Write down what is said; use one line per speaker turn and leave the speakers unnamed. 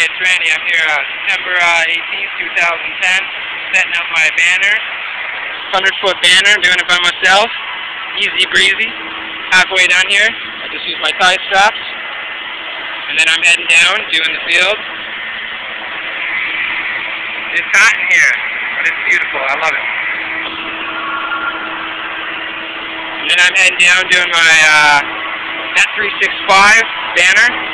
it's Randy. I'm here uh, September uh, 18th, 2010, setting up my banner. 100 foot banner, doing it by myself. Easy breezy. Halfway down here, I just use my thigh straps. And then I'm heading down, doing the field. It's hot in here, but it's beautiful. I love it. And then I'm heading down doing my uh, Net 365 banner.